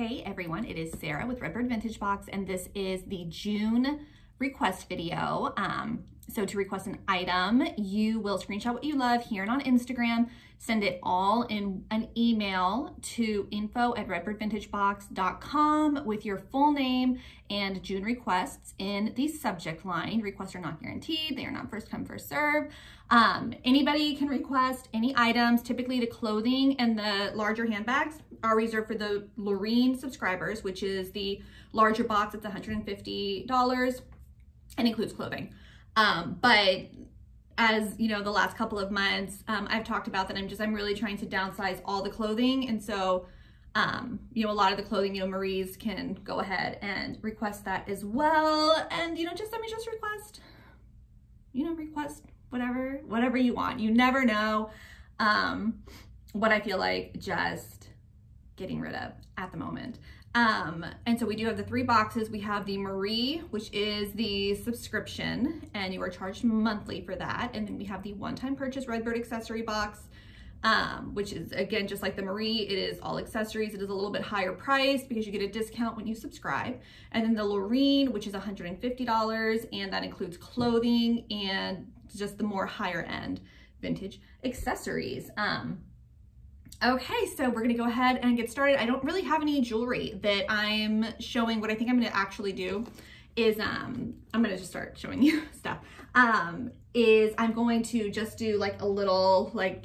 Hey everyone, it is Sarah with Redbird Vintage Box and this is the June request video. Um, so to request an item, you will screenshot what you love here and on Instagram, send it all in an email to info at redbirdvintagebox.com with your full name and June requests in the subject line. Requests are not guaranteed. They are not first come, first serve. Um, anybody can request any items. Typically the clothing and the larger handbags are reserved for the Loreen subscribers, which is the larger box. It's $150 and includes clothing. Um, but as you know, the last couple of months, um, I've talked about that I'm just, I'm really trying to downsize all the clothing. And so, um, you know, a lot of the clothing, you know, Marie's can go ahead and request that as well. And, you know, just let me just request, you know, request whatever, whatever you want. You never know, um, what I feel like just getting rid of at the moment. Um, and so we do have the three boxes. We have the Marie, which is the subscription, and you are charged monthly for that. And then we have the one-time purchase Redbird accessory box, um, which is, again, just like the Marie, it is all accessories. It is a little bit higher price because you get a discount when you subscribe. And then the Loreen, which is $150, and that includes clothing and just the more higher end vintage accessories. Um, Okay, so we're gonna go ahead and get started. I don't really have any jewelry that I'm showing. What I think I'm gonna actually do is, um, I'm gonna just start showing you stuff, um, is I'm going to just do like a little like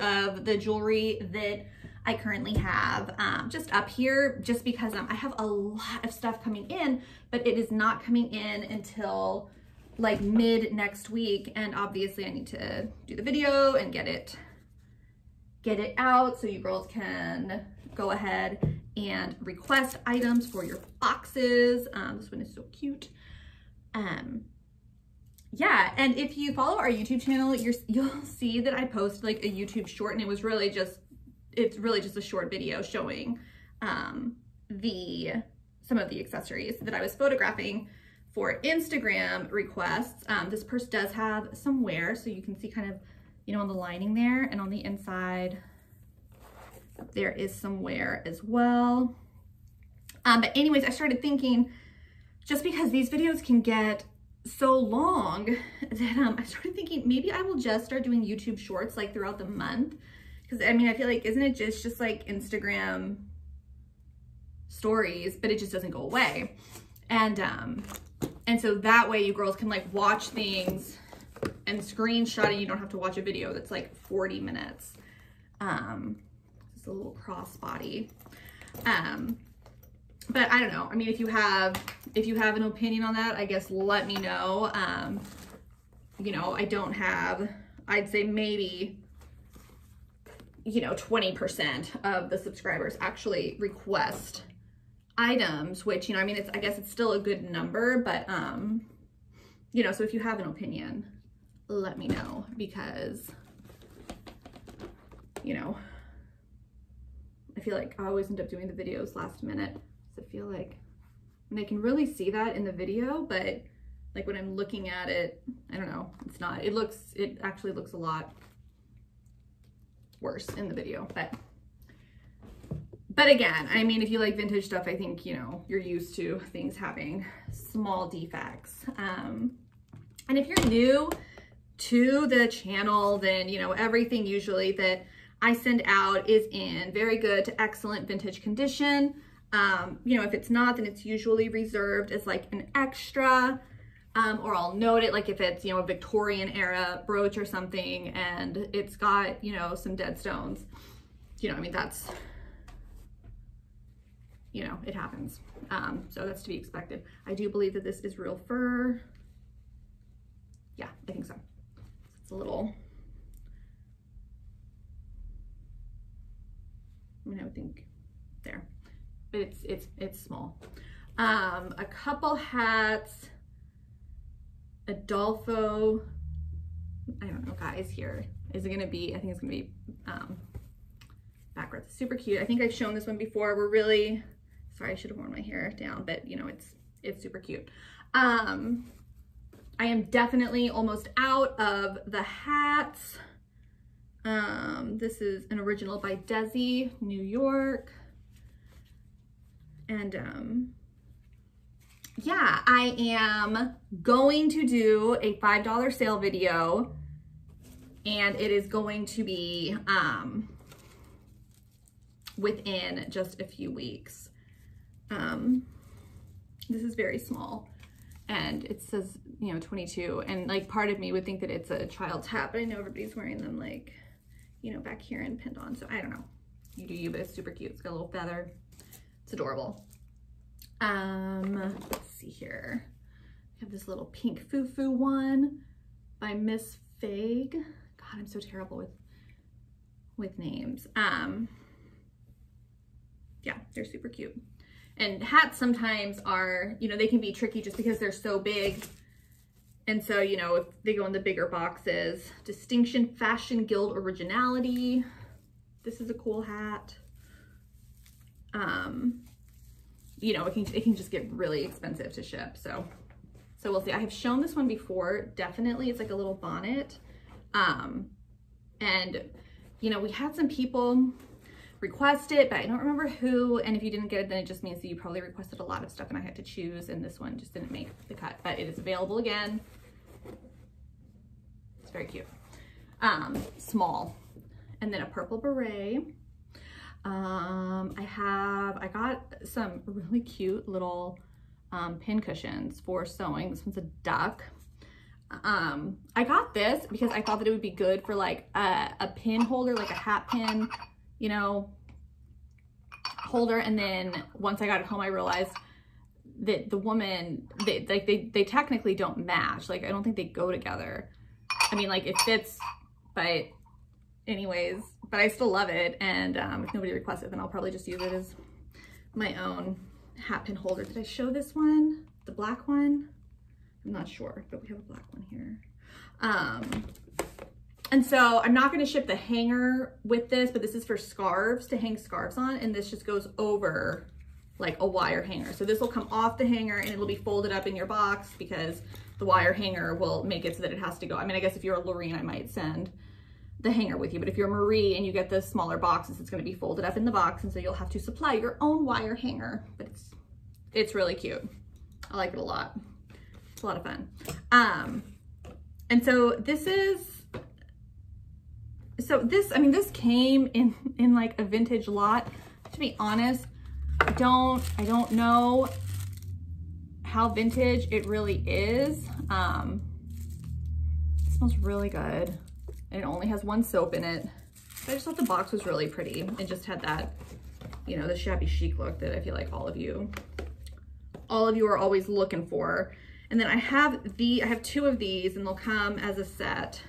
of the jewelry that I currently have um, just up here, just because um, I have a lot of stuff coming in, but it is not coming in until like mid next week. And obviously I need to do the video and get it get it out so you girls can go ahead and request items for your boxes. Um, this one is so cute. Um, yeah, and if you follow our YouTube channel, you're, you'll see that I post like a YouTube short and it was really just, it's really just a short video showing um, the, some of the accessories that I was photographing for Instagram requests. Um, this purse does have some wear, so you can see kind of you know, on the lining there and on the inside, there is some wear as well. Um, but anyways, I started thinking, just because these videos can get so long that um, I started thinking maybe I will just start doing YouTube shorts like throughout the month. Cause I mean, I feel like, isn't it just, just like Instagram stories, but it just doesn't go away. And, um, and so that way you girls can like watch things and screenshot it. You don't have to watch a video that's like 40 minutes. Um, it's a little crossbody. Um, but I don't know. I mean, if you have, if you have an opinion on that, I guess let me know. Um, you know, I don't have, I'd say maybe, you know, 20% of the subscribers actually request items, which, you know, I mean, it's, I guess it's still a good number, but, um, you know, so if you have an opinion, let me know because, you know, I feel like I always end up doing the videos last minute. So I feel like, and I can really see that in the video, but like when I'm looking at it, I don't know, it's not, it looks, it actually looks a lot worse in the video, but but again, I mean, if you like vintage stuff, I think, you know, you're used to things having small defects. Um, and if you're new to the channel, then, you know, everything usually that I send out is in very good to excellent vintage condition. Um, you know, if it's not, then it's usually reserved as like an extra, um, or I'll note it like if it's, you know, a Victorian era brooch or something and it's got, you know, some dead stones, you know, I mean, that's, you know, it happens. Um, so that's to be expected. I do believe that this is real fur. Yeah, I think so. It's a little, I mean, I would think there, but it's, it's, it's small. Um, a couple hats, Adolfo, I don't know, guys, here. Is it gonna be, I think it's gonna be um, backwards. Super cute. I think I've shown this one before. We're really, sorry, I should have worn my hair down, but you know, it's, it's super cute. Um, I am definitely almost out of the hats. Um, this is an original by Desi, New York. And um, yeah, I am going to do a $5 sale video and it is going to be um, within just a few weeks. Um, this is very small and it says, you know, 22 and like part of me would think that it's a child's hat, but I know everybody's wearing them like, you know, back here and pinned on. So I don't know. You do you, but it's super cute. It's got a little feather. It's adorable. Um, let's see here. I have this little pink foo-foo one by Miss Fag. God, I'm so terrible with with names. Um, yeah, they're super cute. And hats sometimes are, you know, they can be tricky just because they're so big. And so, you know, if they go in the bigger boxes, Distinction Fashion Guild Originality. This is a cool hat. Um, you know, it can, it can just get really expensive to ship. So, so we'll see. I have shown this one before. Definitely. It's like a little bonnet. Um, and you know, we had some people request it, but I don't remember who. And if you didn't get it, then it just means that you probably requested a lot of stuff and I had to choose and this one just didn't make the cut, but it is available again. It's very cute. Um, small. And then a purple beret. Um, I have, I got some really cute little um, pin cushions for sewing. This one's a duck. Um, I got this because I thought that it would be good for like a, a pin holder, like a hat pin, you know, holder. And then once I got it home, I realized that the woman, they, like they, they technically don't match. Like, I don't think they go together. I mean, like it fits, but anyways, but I still love it. And um, if nobody requests it, then I'll probably just use it as my own hat pin holder. Did I show this one? The black one? I'm not sure, but we have a black one here. Um, and so I'm not going to ship the hanger with this, but this is for scarves to hang scarves on. And this just goes over like a wire hanger. So this will come off the hanger and it'll be folded up in your box because the wire hanger will make it so that it has to go. I mean, I guess if you're a Lorene, I might send the hanger with you. But if you're Marie and you get the smaller boxes, it's going to be folded up in the box. And so you'll have to supply your own wire hanger. But it's, it's really cute. I like it a lot. It's a lot of fun. Um, and so this is, so this, I mean, this came in, in like a vintage lot. To be honest, I don't, I don't know how vintage it really is. Um, it smells really good and it only has one soap in it. But I just thought the box was really pretty. It just had that, you know, the shabby chic look that I feel like all of you, all of you are always looking for. And then I have the, I have two of these and they'll come as a set.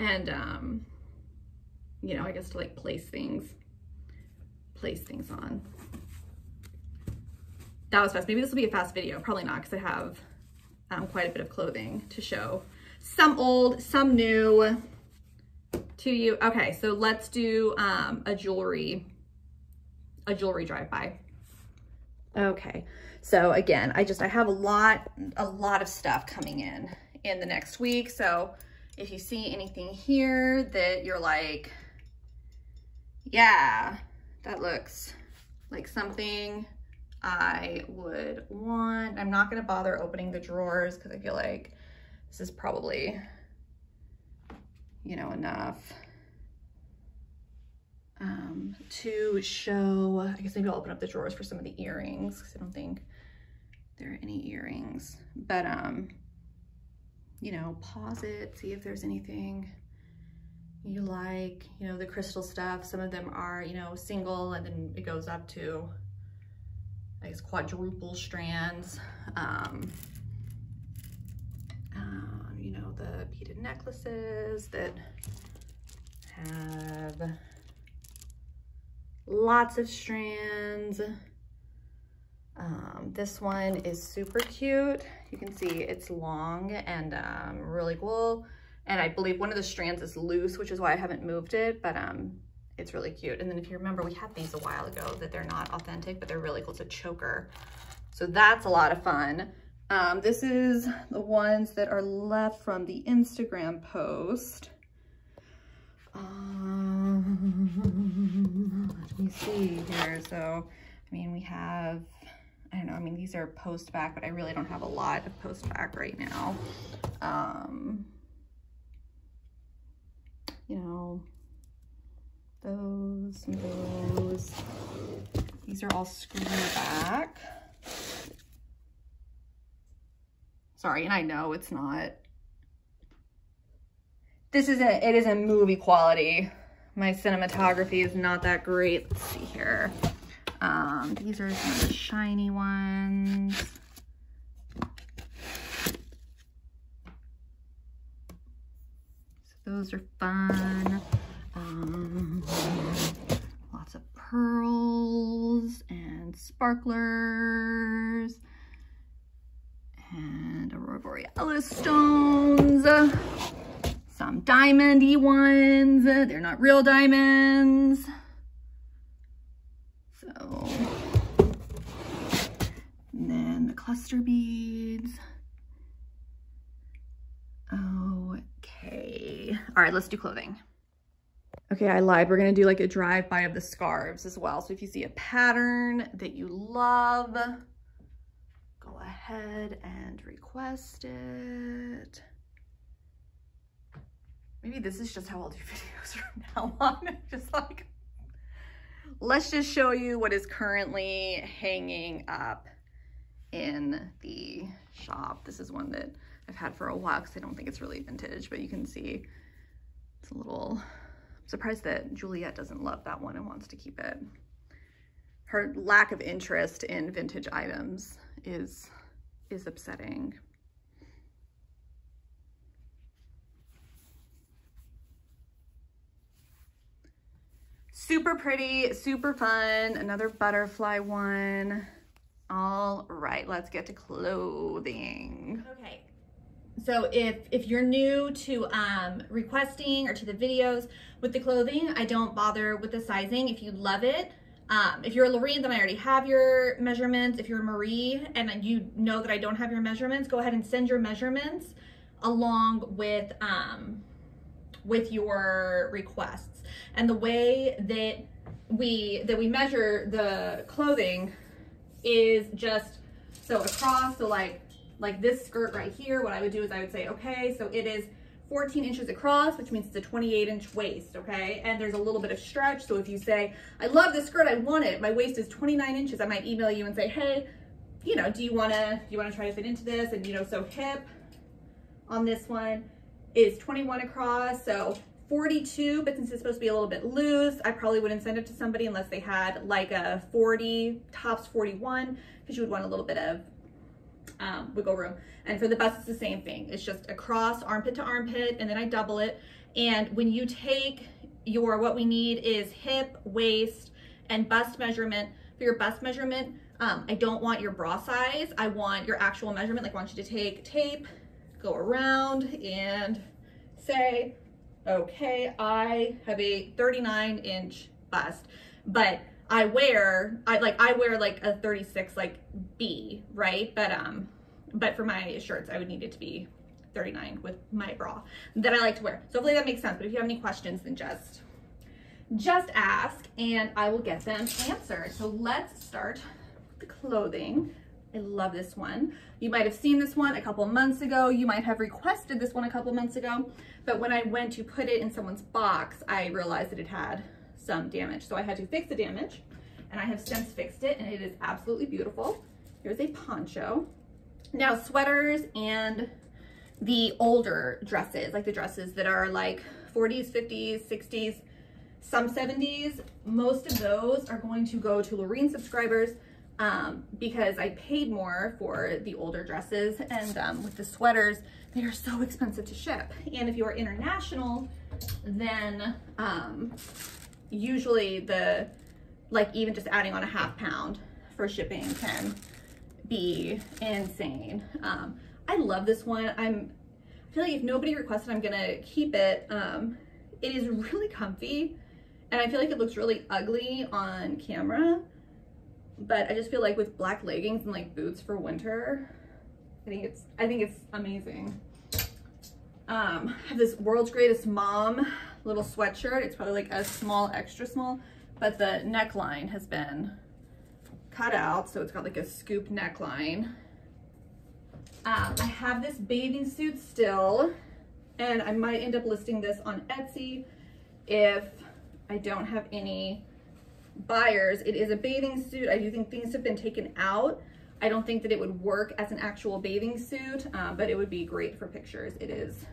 And, um, you know, I guess to like place things, place things on. That was fast. Maybe this will be a fast video. Probably not because I have um, quite a bit of clothing to show some old, some new to you. Okay, so let's do um, a jewelry, a jewelry drive-by. Okay, so again, I just, I have a lot, a lot of stuff coming in in the next week. So if you see anything here that you're like, yeah, that looks like something I would want. I'm not gonna bother opening the drawers because I feel like this is probably, you know, enough um, to show, I guess maybe I'll open up the drawers for some of the earrings because I don't think there are any earrings, but, um, you know, pause it, see if there's anything you like, you know, the crystal stuff. Some of them are, you know, single and then it goes up to, I guess, quadruple strands. Um, you know, the beaded necklaces that have lots of strands. Um, this one is super cute. You can see it's long and um, really cool. And I believe one of the strands is loose, which is why I haven't moved it, but um, it's really cute. And then if you remember, we had these a while ago that they're not authentic, but they're really cool. It's a choker. So that's a lot of fun. Um, this is the ones that are left from the Instagram post. Um, let me see here. So I mean, we have, I don't know, I mean, these are post back, but I really don't have a lot of post back right now. Um, you know, those, those, these are all screwed back. Sorry, and I know it's not, this is a, it is a movie quality. My cinematography is not that great. Let's see here. Um, these are some of the shiny ones. So those are fun. Um, lots of pearls and sparklers and aurora borealis stones some diamondy ones they're not real diamonds so and then the cluster beads okay all right let's do clothing Okay, I lied. We're gonna do like a drive-by of the scarves as well. So if you see a pattern that you love, go ahead and request it. Maybe this is just how I'll do videos from now on. just like, let's just show you what is currently hanging up in the shop. This is one that I've had for a while because I don't think it's really vintage, but you can see it's a little I'm surprised that Juliet doesn't love that one and wants to keep it. Her lack of interest in vintage items is, is upsetting. Super pretty, super fun, another butterfly one. All right, let's get to clothing. Okay, so if, if you're new to um, requesting or to the videos with the clothing, I don't bother with the sizing. If you love it, um, if you're a Lorene, then I already have your measurements. If you're a Marie and you know that I don't have your measurements, go ahead and send your measurements along with, um, with your requests. And the way that we, that we measure the clothing is just, so across, so like like this skirt right here, what I would do is I would say, okay, so it is 14 inches across, which means it's a 28 inch waist, okay? And there's a little bit of stretch. So if you say, I love this skirt, I want it, my waist is 29 inches, I might email you and say, hey, you know, do you wanna, do you wanna try to fit into this? And you know, so hip on this one is 21 across. So 42, but since it's supposed to be a little bit loose, I probably wouldn't send it to somebody unless they had like a 40, tops 41, because you would want a little bit of um, wiggle room. And for the bust, it's the same thing. It's just across armpit to armpit, and then I double it. And when you take your, what we need is hip, waist, and bust measurement. For your bust measurement, um, I don't want your bra size. I want your actual measurement. Like I want you to take tape, go around and say, okay, I have a 39 inch bust, but I wear, I like, I wear like a 36 like B, right? But, um, but for my shirts, I would need it to be 39 with my bra that I like to wear. So hopefully that makes sense. But if you have any questions, then just, just ask and I will get them answered. So let's start with the clothing. I love this one. You might have seen this one a couple months ago. You might have requested this one a couple months ago. But when I went to put it in someone's box, I realized that it had some damage. So I had to fix the damage and I have since fixed it and it is absolutely beautiful. Here's a poncho. Now sweaters and the older dresses, like the dresses that are like 40s, 50s, 60s, some 70s, most of those are going to go to Lorene subscribers um, because I paid more for the older dresses and um, with the sweaters, they are so expensive to ship. And if you are international, then um, usually the, like even just adding on a half pound for shipping can be insane. Um, I love this one. I'm, I feel like if nobody requested, I'm gonna keep it. Um, it is really comfy and I feel like it looks really ugly on camera, but I just feel like with black leggings and like boots for winter, I think it's, I think it's amazing. Um, I have this world's greatest mom little sweatshirt. It's probably like a small, extra small, but the neckline has been cut out, so it's got like a scoop neckline. Um, I have this bathing suit still, and I might end up listing this on Etsy if I don't have any buyers. It is a bathing suit. I do think things have been taken out. I don't think that it would work as an actual bathing suit, um, but it would be great for pictures. It is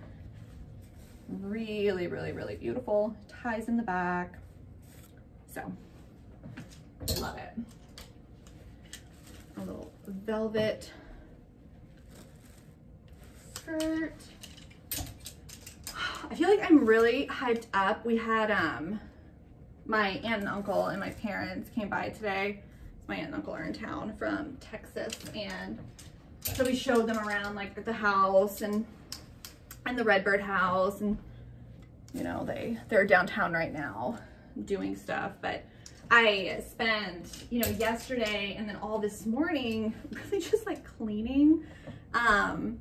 really, really, really beautiful. Ties in the back. So, I love it. A little velvet skirt. I feel like I'm really hyped up. We had um my aunt and uncle and my parents came by today. My aunt and uncle are in town from Texas and so we showed them around like the house and and the Redbird house and you know they they're downtown right now doing stuff but I spent you know yesterday and then all this morning really just like cleaning um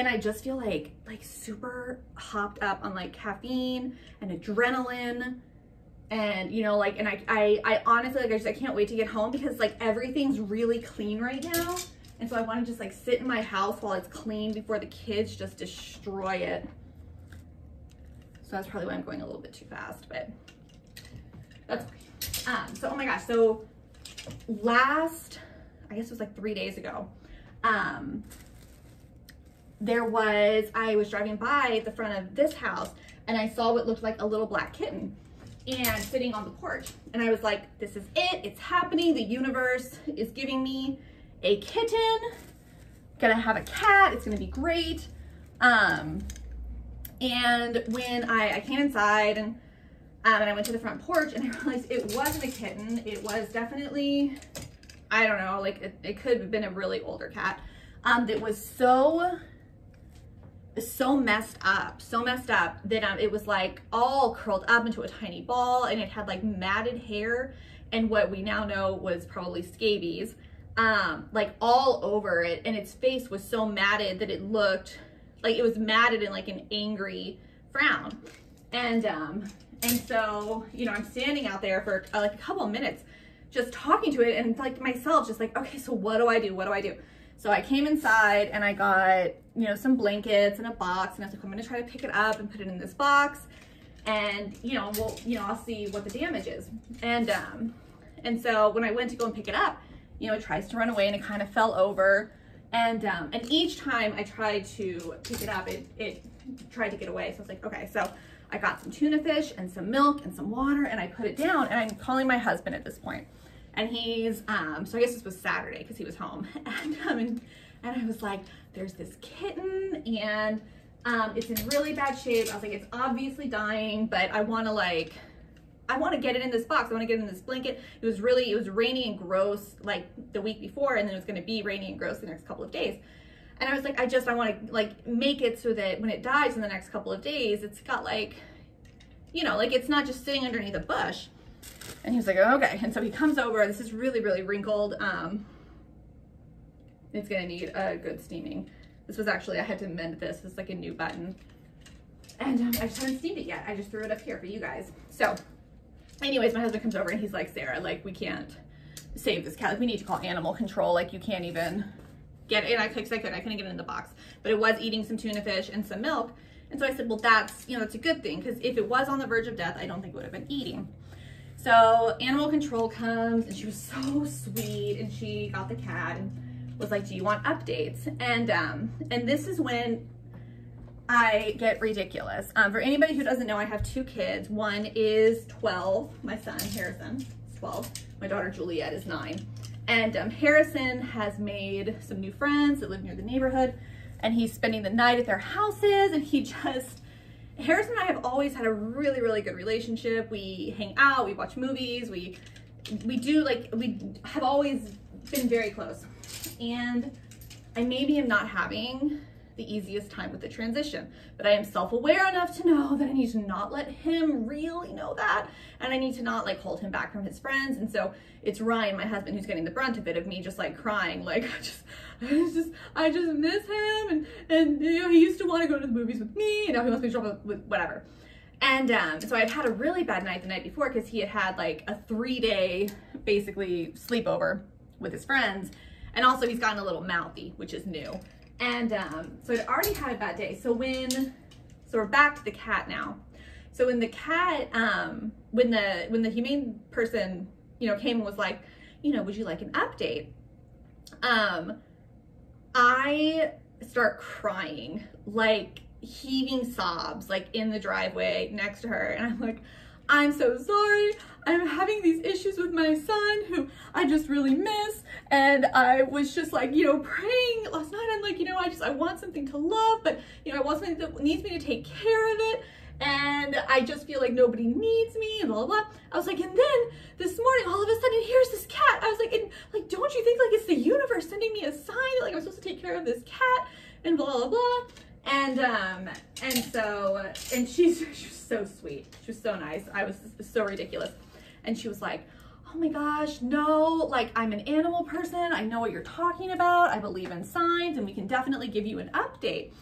and I just feel like like super hopped up on like caffeine and adrenaline and you know like and I I, I honestly like I just I can't wait to get home because like everything's really clean right now and so I want to just like sit in my house while it's clean before the kids just destroy it so that's probably why I'm going a little bit too fast but that's okay. um so oh my gosh so last I guess it was like three days ago um there was, I was driving by the front of this house and I saw what looked like a little black kitten and sitting on the porch. And I was like, this is it, it's happening. The universe is giving me a kitten. Gonna have a cat, it's gonna be great. Um, and when I, I came inside and, um, and I went to the front porch and I realized it wasn't a kitten. It was definitely, I don't know, like it, it could have been a really older cat. Um, that was so so messed up, so messed up that um, it was like all curled up into a tiny ball and it had like matted hair and what we now know was probably scabies, um, like all over it. And its face was so matted that it looked like it was matted in like an angry frown. And, um, and so, you know, I'm standing out there for uh, like a couple minutes just talking to it and like myself just like, okay, so what do I do? What do I do? So I came inside and I got, you know, some blankets and a box and I was like, I'm gonna try to pick it up and put it in this box. And, you know, we'll, you know, I'll see what the damage is. And, um, and so when I went to go and pick it up, you know, it tries to run away and it kind of fell over. And, um, and each time I tried to pick it up, it, it tried to get away. So I was like, okay, so I got some tuna fish and some milk and some water and I put it down and I'm calling my husband at this point and he's um so i guess this was saturday because he was home. And um and, and i was like there's this kitten and um it's in really bad shape. I was like it's obviously dying but i want to like i want to get it in this box. I want to get it in this blanket. It was really it was rainy and gross like the week before and then it was going to be rainy and gross the next couple of days. And i was like i just i want to like make it so that when it dies in the next couple of days it's got like you know like it's not just sitting underneath a bush and he was like, okay. And so he comes over. This is really, really wrinkled. Um, it's going to need a good steaming. This was actually, I had to mend this. It's like a new button. And um, I just haven't steamed it yet. I just threw it up here for you guys. So anyways, my husband comes over and he's like, Sarah, like we can't save this cat. Like, we need to call animal control. Like you can't even get it. And I could, I could, I couldn't get it in the box, but it was eating some tuna fish and some milk. And so I said, well, that's, you know, that's a good thing. Cause if it was on the verge of death, I don't think it would have been eating. So animal control comes and she was so sweet and she got the cat and was like, do you want updates? And, um, and this is when I get ridiculous. Um, for anybody who doesn't know, I have two kids. One is 12, my son Harrison is 12. My daughter Juliet is nine. And um, Harrison has made some new friends that live near the neighborhood and he's spending the night at their houses and he just, Harrison and I have always had a really, really good relationship. We hang out, we watch movies, we we do like we have always been very close. And I maybe am not having the easiest time with the transition, but I am self-aware enough to know that I need to not let him really know that. And I need to not like hold him back from his friends. And so it's Ryan, my husband, who's getting the brunt of it of me just like crying, like I just, I just, I just miss him. And, and you know, he used to want to go to the movies with me and now he wants me to trouble with whatever. And um, so I'd had a really bad night the night before because he had had like a three day basically sleepover with his friends. And also he's gotten a little mouthy, which is new. And um, so I'd already had a bad day. So when, so we're back to the cat now. So when the cat, um, when the when the humane person, you know, came and was like, you know, would you like an update? Um, I start crying, like heaving sobs, like in the driveway next to her, and I'm like, I'm so sorry. I'm having these issues with my son who I just really miss. And I was just like, you know, praying last night. I'm like, you know, I just, I want something to love, but, you know, I want something that needs me to take care of it. And I just feel like nobody needs me blah, blah, blah. I was like, and then this morning, all of a sudden, here's this cat. I was like, and like, don't you think like it's the universe sending me a sign that like I'm supposed to take care of this cat and blah, blah, blah. And, um, and so, and she's, she's so sweet. She was so nice. I was so ridiculous. And she was like, oh my gosh, no, like I'm an animal person. I know what you're talking about. I believe in signs and we can definitely give you an update.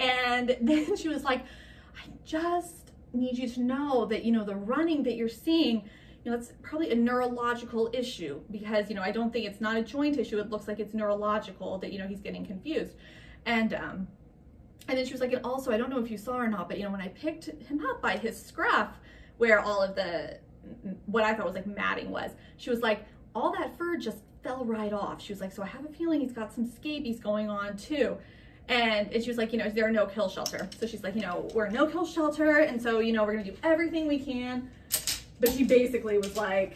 And then she was like, I just need you to know that, you know, the running that you're seeing, you know, it's probably a neurological issue because, you know, I don't think it's not a joint issue. It looks like it's neurological that, you know, he's getting confused. And, um, and then she was like, and also, I don't know if you saw or not, but you know, when I picked him up by his scruff, where all of the, what I thought was like matting was, she was like, all that fur just fell right off. She was like, so I have a feeling he's got some scabies going on too. And, and she was like, you know, is there a no-kill shelter? So she's like, you know, we're a no-kill shelter. And so, you know, we're to do everything we can. But she basically was like,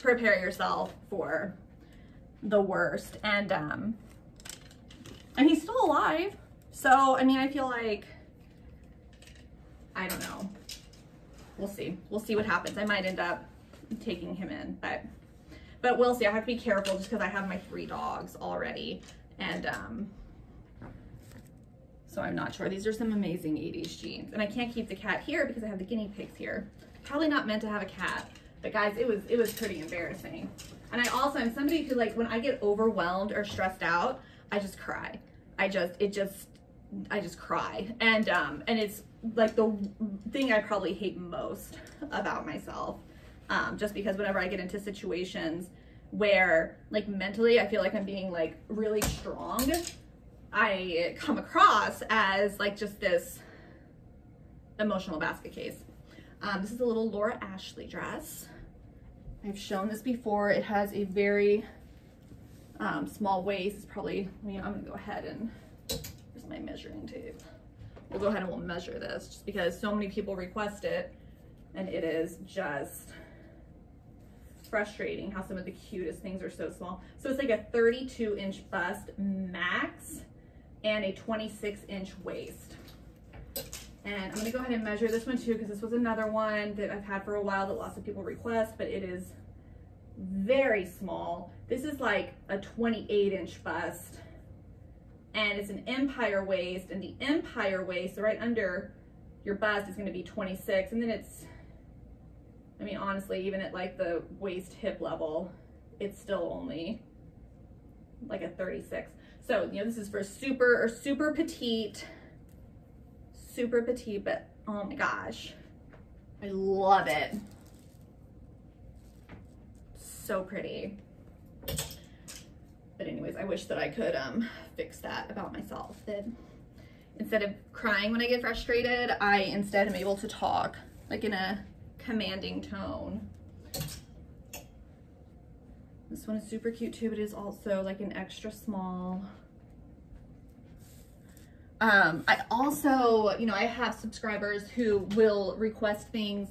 prepare yourself for the worst. And, um, and he's still alive. So, I mean, I feel like, I don't know. We'll see. We'll see what happens. I might end up taking him in, but, but we'll see. I have to be careful just because I have my three dogs already. And, um, so I'm not sure. These are some amazing 80s jeans. And I can't keep the cat here because I have the guinea pigs here. Probably not meant to have a cat, but guys, it was, it was pretty embarrassing. And I also am somebody who like, when I get overwhelmed or stressed out, I just cry. I just, it just, I just cry. And, um, and it's like the thing I probably hate most about myself. Um, just because whenever I get into situations where like mentally I feel like I'm being like really strong, I come across as like just this emotional basket case. Um, this is a little Laura Ashley dress. I've shown this before. It has a very um, small waist. It's probably, I mean, I'm gonna go ahead and my measuring tape. We'll go ahead and we'll measure this just because so many people request it and it is just frustrating how some of the cutest things are so small. So it's like a 32 inch bust max and a 26 inch waist. And I'm gonna go ahead and measure this one too because this was another one that I've had for a while that lots of people request, but it is very small. This is like a 28 inch bust and it's an empire waist and the empire waist so right under your bust is going to be 26 and then it's I mean honestly even at like the waist hip level it's still only like a 36 so you know this is for super or super petite super petite but oh my gosh. I love it. So pretty but anyways, I wish that I could um, fix that about myself. That instead of crying when I get frustrated, I instead am able to talk like in a commanding tone. This one is super cute too, but it is also like an extra small. Um, I also, you know, I have subscribers who will request things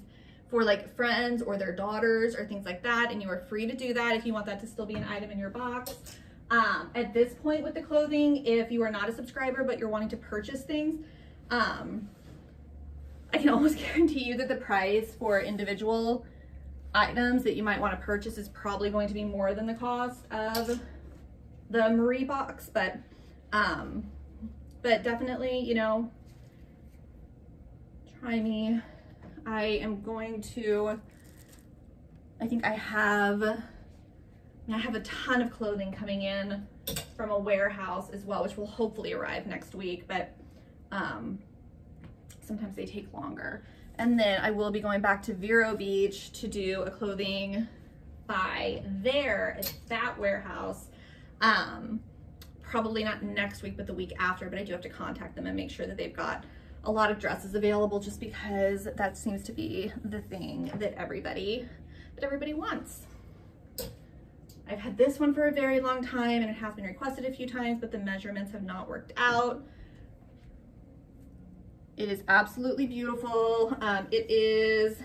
for like friends or their daughters or things like that. And you are free to do that if you want that to still be an item in your box. Um, at this point with the clothing, if you are not a subscriber, but you're wanting to purchase things, um, I can almost guarantee you that the price for individual items that you might want to purchase is probably going to be more than the cost of the Marie box, but, um, but definitely, you know, try me. I am going to, I think I have I have a ton of clothing coming in from a warehouse as well, which will hopefully arrive next week, but um, sometimes they take longer. And then I will be going back to Vero Beach to do a clothing buy there at that warehouse. Um, probably not next week, but the week after, but I do have to contact them and make sure that they've got a lot of dresses available just because that seems to be the thing that everybody, that everybody wants. I've had this one for a very long time and it has been requested a few times, but the measurements have not worked out. It is absolutely beautiful. Um, it is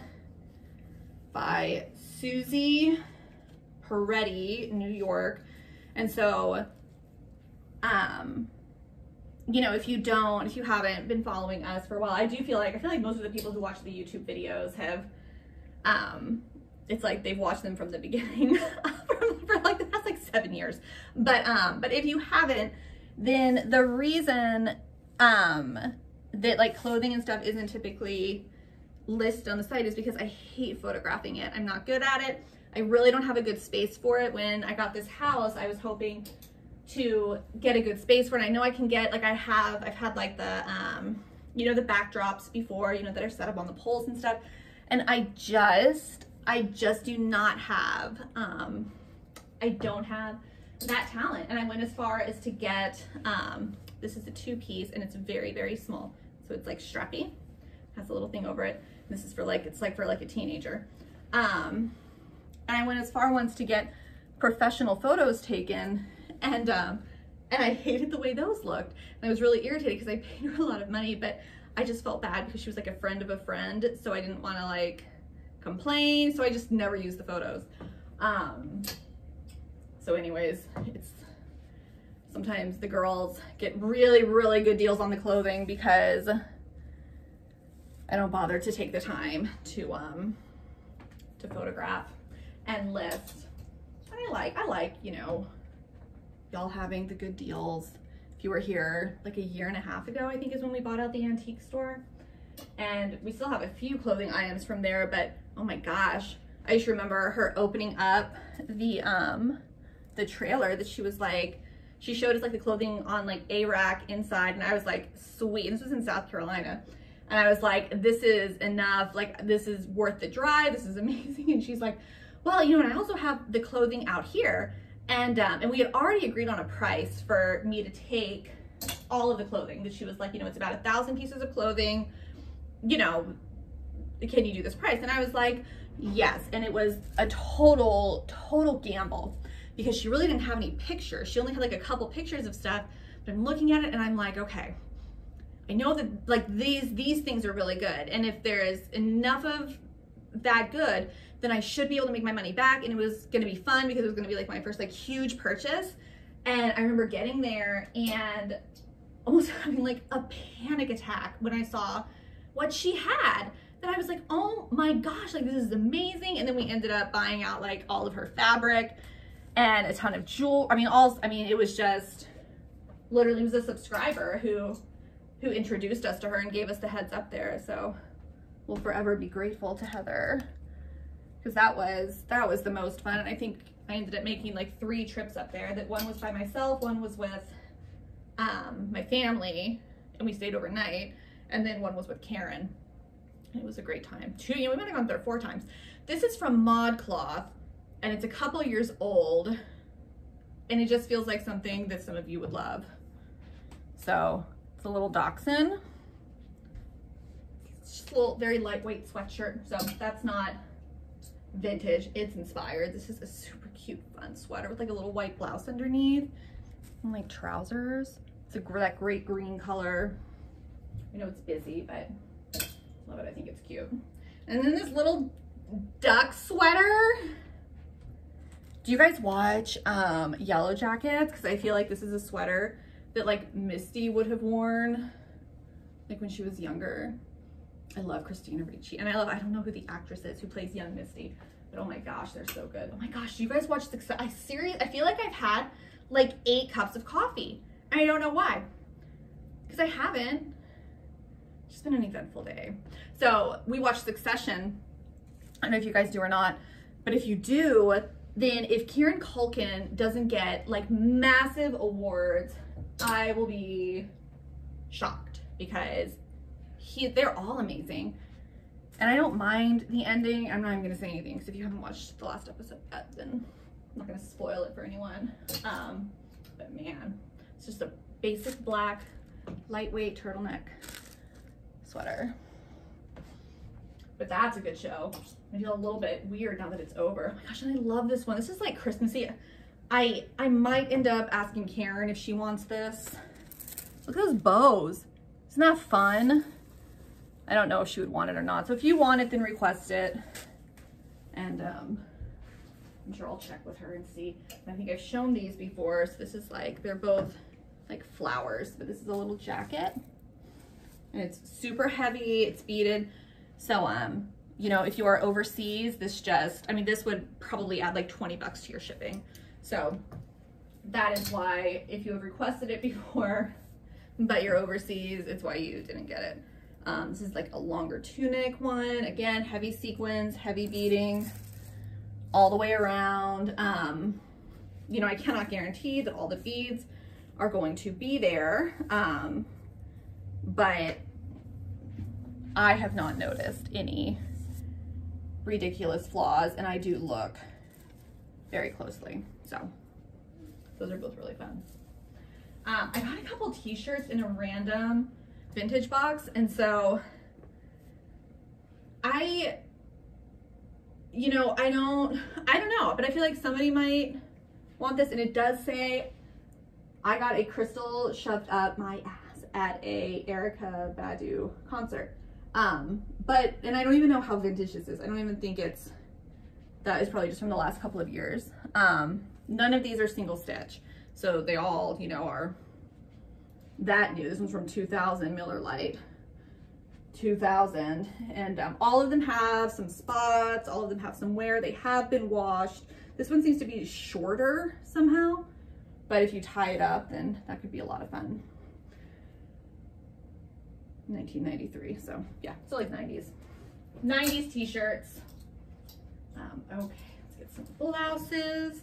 by Suzy Perette, New York. And so, um, you know, if you don't, if you haven't been following us for a while, I do feel like, I feel like most of the people who watch the YouTube videos have, um, it's like they've watched them from the beginning for, like the past like seven years. But, um, but if you haven't, then the reason, um, that like clothing and stuff isn't typically listed on the site is because I hate photographing it. I'm not good at it. I really don't have a good space for it. When I got this house, I was hoping to get a good space for it. I know I can get, like I have, I've had like the, um, you know, the backdrops before, you know, that are set up on the poles and stuff. And I just, I just do not have, um, I don't have that talent. And I went as far as to get, um, this is a two piece and it's very, very small. So it's like strappy, has a little thing over it. This is for like, it's like for like a teenager. Um, and I went as far once to get professional photos taken and, um, and I hated the way those looked. And I was really irritated because I paid her a lot of money, but I just felt bad because she was like a friend of a friend. So I didn't want to like complain. So I just never use the photos. Um, so anyways, it's sometimes the girls get really, really good deals on the clothing because I don't bother to take the time to, um, to photograph and list. And I like, I like, you know, y'all having the good deals. If you were here like a year and a half ago, I think is when we bought out the antique store. And we still have a few clothing items from there, but oh my gosh. I just remember her opening up the, um, the trailer that she was like, she showed us like the clothing on like a rack inside and I was like, sweet. And this was in South Carolina. And I was like, this is enough. Like, this is worth the drive. This is amazing. And she's like, well, you know, and I also have the clothing out here. And, um, and we had already agreed on a price for me to take all of the clothing that she was like, you know, it's about a thousand pieces of clothing, you know, can you do this price? And I was like, yes. And it was a total, total gamble because she really didn't have any pictures. She only had like a couple pictures of stuff, but I'm looking at it and I'm like, okay, I know that like these, these things are really good. And if there is enough of that good, then I should be able to make my money back. And it was gonna be fun because it was gonna be like my first like huge purchase. And I remember getting there and almost having like a panic attack when I saw what she had that I was like, oh my gosh, like this is amazing. And then we ended up buying out like all of her fabric and a ton of jewel. I mean, all, I mean, it was just literally was a subscriber who, who introduced us to her and gave us the heads up there. So we'll forever be grateful to Heather because that was, that was the most fun. And I think I ended up making like three trips up there that one was by myself, one was with um, my family and we stayed overnight. And then one was with Karen. It was a great time. Two, you know, we might have gone there four times. This is from ModCloth and it's a couple years old and it just feels like something that some of you would love. So it's a little dachshund. It's just a little very lightweight sweatshirt. So that's not vintage, it's inspired. This is a super cute fun sweater with like a little white blouse underneath and like trousers. It's a that great green color. I know it's busy, but love it. I think it's cute. And then this little duck sweater. Do you guys watch um, Yellowjackets? Because I feel like this is a sweater that like Misty would have worn like when she was younger. I love Christina Ricci. And I love, I don't know who the actress is who plays young Misty, but oh my gosh, they're so good. Oh my gosh, do you guys watch Success? I serious, I feel like I've had like eight cups of coffee. And I don't know why. Because I haven't. Just been an eventful day. So we watched Succession. I don't know if you guys do or not, but if you do, then if Kieran Culkin doesn't get like massive awards, I will be shocked because he they're all amazing. And I don't mind the ending. I'm not even gonna say anything because if you haven't watched the last episode yet, then I'm not gonna spoil it for anyone. Um, but man, it's just a basic black, lightweight turtleneck sweater. But that's a good show. I feel a little bit weird now that it's over. Oh my gosh, and I love this one. This is like Christmassy. I I might end up asking Karen if she wants this. Look at those bows. Isn't that fun? I don't know if she would want it or not. So if you want it, then request it. And um, I'm sure I'll check with her and see. I think I've shown these before. So this is like, they're both like flowers, but this is a little jacket. And it's super heavy, it's beaded. So, um, you know, if you are overseas, this just, I mean, this would probably add like 20 bucks to your shipping. So that is why if you have requested it before, but you're overseas, it's why you didn't get it. Um, this is like a longer tunic one. Again, heavy sequins, heavy beading all the way around. Um, you know, I cannot guarantee that all the beads are going to be there, um, but I have not noticed any ridiculous flaws and I do look very closely. So those are both really fun. Um, I got a couple t-shirts in a random vintage box. And so I, you know, I don't, I don't know, but I feel like somebody might want this. And it does say, I got a crystal shoved up my ass at a Erykah Badu concert. Um, but, and I don't even know how vintage this is. I don't even think it's, that is probably just from the last couple of years. Um, none of these are single stitch. So they all, you know, are that new. This one's from 2000 Miller Lite. 2000 and um, all of them have some spots all of them have some wear they have been washed this one seems to be shorter somehow but if you tie it up then that could be a lot of fun 1993 so yeah still like 90s 90s t-shirts um, okay let's get some blouses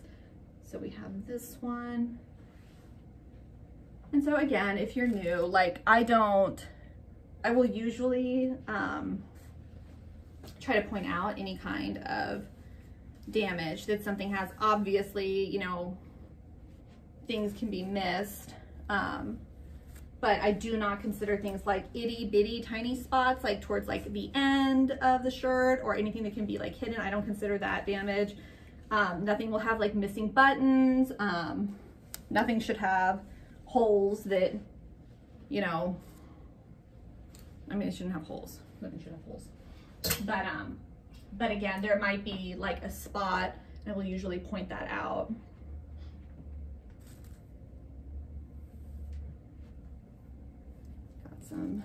so we have this one and so again, if you're new, like I don't, I will usually um, try to point out any kind of damage that something has. Obviously, you know, things can be missed. Um, but I do not consider things like itty bitty tiny spots like towards like the end of the shirt or anything that can be like hidden. I don't consider that damage. Um, nothing will have like missing buttons. Um, nothing should have holes that, you know, I mean, it shouldn't have holes. Nothing should have holes. But, um, but again, there might be like a spot and we'll usually point that out. Some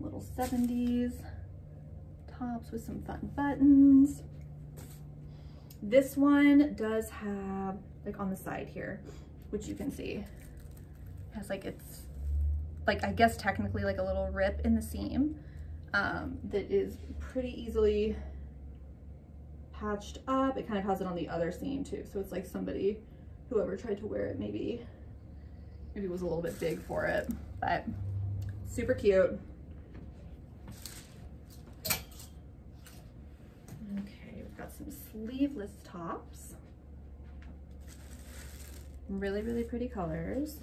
little 70s tops with some fun buttons. This one does have, like on the side here, which you can see, has like it's like I guess technically like a little rip in the seam um, that is pretty easily patched up. It kind of has it on the other seam too. So it's like somebody, whoever tried to wear it, maybe, maybe was a little bit big for it, but super cute. Okay, we've got some sleeveless tops. Really, really pretty colors.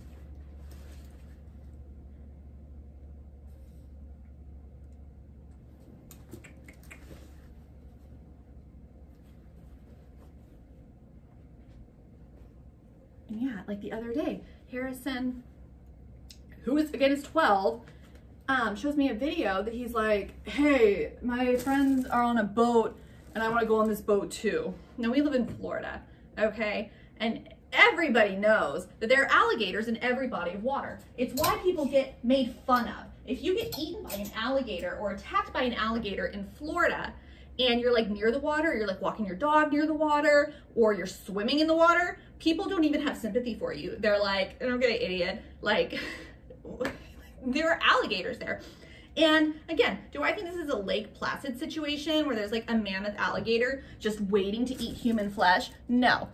yeah, like the other day, Harrison, who is again is 12, um, shows me a video that he's like, hey, my friends are on a boat and I want to go on this boat too. Now we live in Florida, okay? And everybody knows that there are alligators in every body of water. It's why people get made fun of. If you get eaten by an alligator or attacked by an alligator in Florida, and you're like near the water, you're like walking your dog near the water, or you're swimming in the water, people don't even have sympathy for you. They're like, an idiot. Like, there are alligators there. And again, do I think this is a Lake Placid situation where there's like a mammoth alligator just waiting to eat human flesh? No,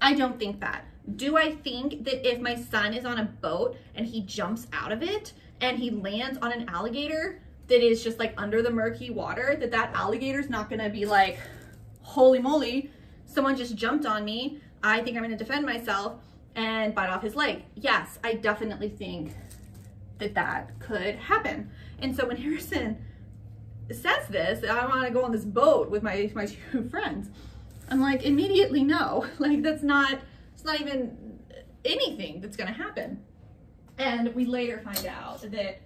I don't think that. Do I think that if my son is on a boat and he jumps out of it and he lands on an alligator, that is just like under the murky water, that that alligator's not gonna be like, holy moly, someone just jumped on me. I think I'm gonna defend myself and bite off his leg. Yes, I definitely think that that could happen. And so when Harrison says this, I wanna go on this boat with my, my two friends, I'm like, immediately no. Like that's not, it's not even anything that's gonna happen. And we later find out that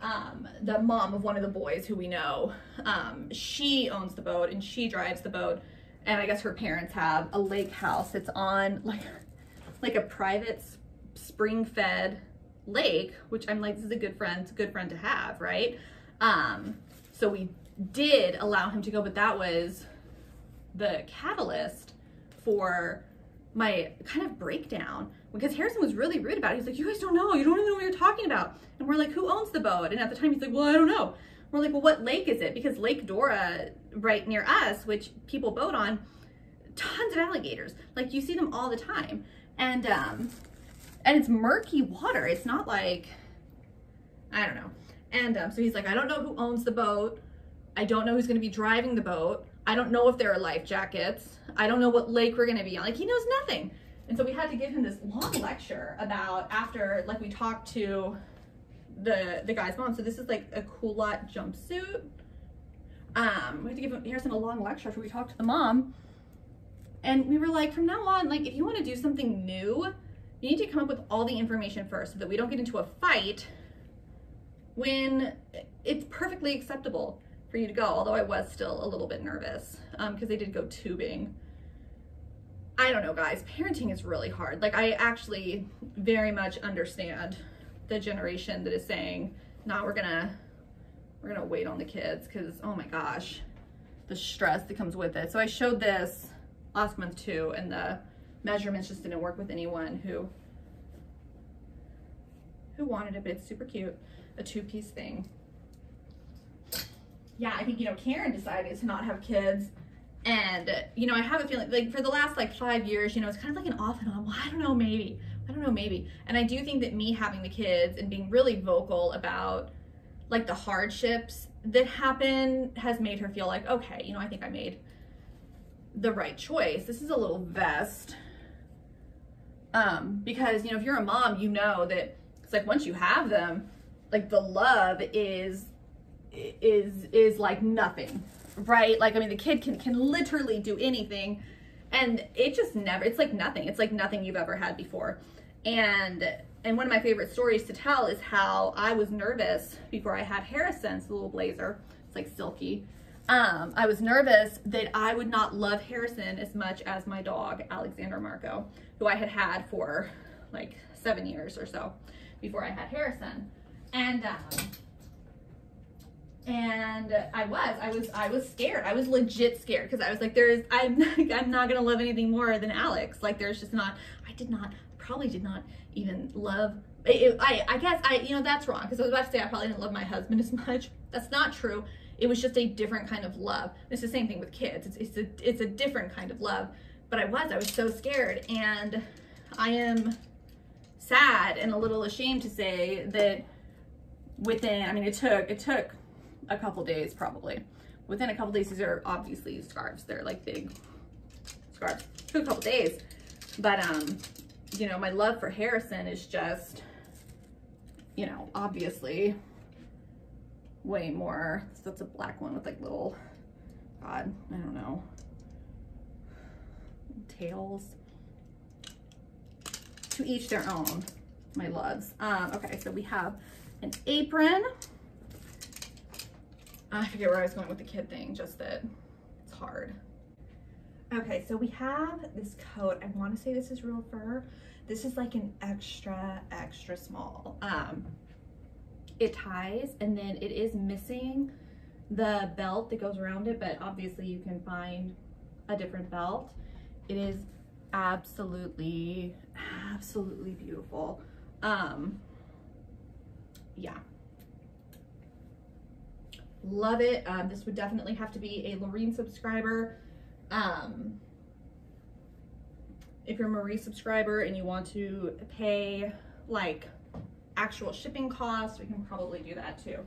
um, the mom of one of the boys who we know, um, she owns the boat and she drives the boat. And I guess her parents have a lake house It's on like, like a private spring fed lake, which I'm like, this is a good friend, a good friend to have, right? Um, so we did allow him to go, but that was the catalyst for my kind of breakdown because Harrison was really rude about it. He's like, you guys don't know. You don't even know what you're talking about. And we're like, who owns the boat? And at the time he's like, well, I don't know. We're like, well, what lake is it? Because Lake Dora, right near us, which people boat on, tons of alligators. Like you see them all the time. And, um, and it's murky water. It's not like, I don't know. And um, so he's like, I don't know who owns the boat. I don't know who's going to be driving the boat. I don't know if there are life jackets. I don't know what lake we're going to be on. Like he knows nothing. And so we had to give him this long lecture about after, like we talked to the the guy's mom. So this is like a culotte jumpsuit. Um, we had to give him, Harrison a long lecture after we talked to the mom. And we were like, from now on, like if you want to do something new, you need to come up with all the information first so that we don't get into a fight when it's perfectly acceptable for you to go. Although I was still a little bit nervous because um, they did go tubing I don't know, guys. Parenting is really hard. Like, I actually very much understand the generation that is saying, "No, nah, we're gonna, we're gonna wait on the kids," because oh my gosh, the stress that comes with it. So I showed this last month too, and the measurements just didn't work with anyone who who wanted it, but it's super cute. A two-piece thing. Yeah, I think you know Karen decided to not have kids and, you know, I have a feeling like for the last like five years, you know, it's kind of like an off and on. Well, I don't know, maybe. I don't know, maybe. And I do think that me having the kids and being really vocal about like the hardships that happen has made her feel like, okay, you know, I think I made the right choice. This is a little vest. Um, because, you know, if you're a mom, you know that it's like once you have them, like the love is is is like nothing right? Like, I mean, the kid can, can literally do anything and it just never, it's like nothing. It's like nothing you've ever had before. And, and one of my favorite stories to tell is how I was nervous before I had Harrison's little blazer. It's like silky. Um, I was nervous that I would not love Harrison as much as my dog, Alexander Marco, who I had had for like seven years or so before I had Harrison. And, um, and I was, I was, I was scared. I was legit scared because I was like, there's, I'm, I'm not gonna love anything more than Alex. Like, there's just not. I did not, probably did not even love. It, I, I guess I, you know, that's wrong because I was about to say I probably didn't love my husband as much. That's not true. It was just a different kind of love. It's the same thing with kids. It's, it's a, it's a different kind of love. But I was, I was so scared, and I am sad and a little ashamed to say that within. I mean, it took, it took a couple days probably. Within a couple days, these are obviously scarves. They're like big scarves. Took a couple days. But, um, you know, my love for Harrison is just, you know, obviously way more. So that's a black one with like little, God, I don't know, tails. To each their own, my loves. Um, okay, so we have an apron. I forget where I was going with the kid thing, just that it's hard. Okay, so we have this coat. I want to say this is real fur. This is like an extra, extra small. Um, it ties and then it is missing the belt that goes around it, but obviously you can find a different belt. It is absolutely, absolutely beautiful. Um, yeah, Love it. Um, this would definitely have to be a Lorene subscriber. Um, if you're a Marie subscriber and you want to pay like actual shipping costs, we can probably do that too.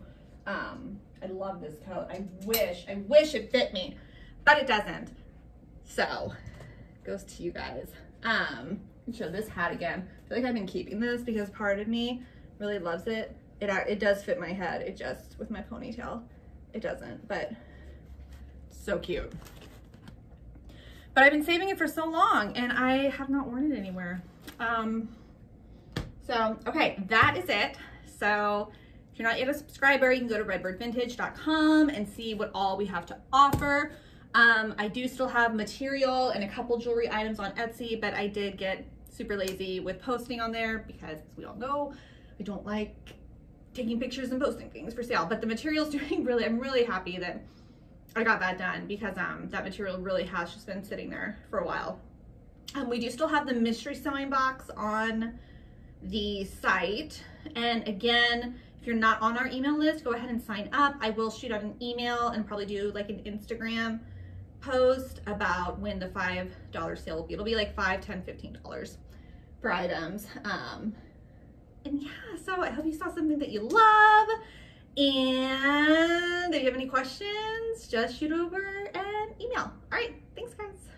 Um, I love this coat. I wish, I wish it fit me, but it doesn't. So, goes to you guys. Um, show this hat again. I feel like I've been keeping this because part of me really loves it. It, it does fit my head. It just, with my ponytail, it doesn't, but so cute. But I've been saving it for so long and I have not worn it anywhere. Um, so, okay, that is it. So if you're not yet a subscriber, you can go to redbirdvintage.com and see what all we have to offer. Um, I do still have material and a couple jewelry items on Etsy, but I did get super lazy with posting on there because as we all know, I don't like taking pictures and posting things for sale, but the material's doing really, I'm really happy that I got that done because um, that material really has just been sitting there for a while. Um, we do still have the mystery sewing box on the site. And again, if you're not on our email list, go ahead and sign up. I will shoot out an email and probably do like an Instagram post about when the $5 sale will be. It'll be like $5, $10, $15 for items. Um, and yeah, so I hope you saw something that you love. And if you have any questions, just shoot over an email. All right, thanks guys.